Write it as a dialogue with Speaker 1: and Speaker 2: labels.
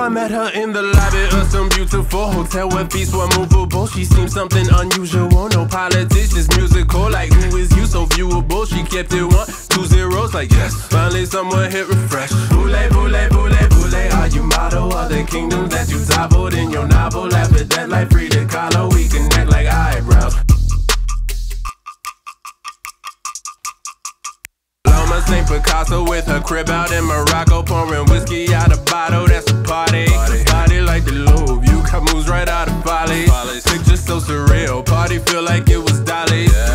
Speaker 1: I met her in the lobby of some beautiful hotel where feet were movable. She seemed something unusual. No politics, just musical. Like, who is you? So viewable. She kept it one, two zeros. Like, yes. Finally, someone hit refresh. Boule, boule, boule, boule. Are you model of the kingdom that you toppled in your novel? After that, like Frida Kahlo, we connect like eyebrows. St. Picasso with her crib out in Morocco party feel like it was Dolly. Yeah.